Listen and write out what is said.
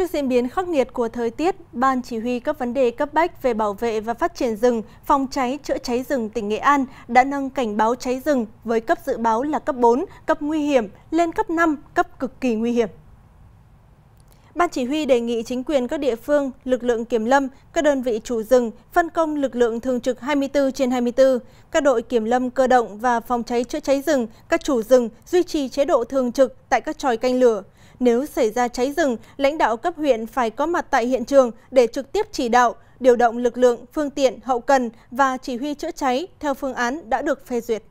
Trước diễn biến khắc nghiệt của thời tiết, Ban Chỉ huy các vấn đề cấp bách về bảo vệ và phát triển rừng, phòng cháy chữa cháy rừng tỉnh Nghệ An đã nâng cảnh báo cháy rừng với cấp dự báo là cấp 4, cấp nguy hiểm, lên cấp 5, cấp cực kỳ nguy hiểm. Ban chỉ huy đề nghị chính quyền các địa phương, lực lượng kiểm lâm, các đơn vị chủ rừng phân công lực lượng thường trực 24 trên 24, các đội kiểm lâm cơ động và phòng cháy chữa cháy rừng, các chủ rừng duy trì chế độ thường trực tại các tròi canh lửa. Nếu xảy ra cháy rừng, lãnh đạo cấp huyện phải có mặt tại hiện trường để trực tiếp chỉ đạo, điều động lực lượng, phương tiện, hậu cần và chỉ huy chữa cháy theo phương án đã được phê duyệt.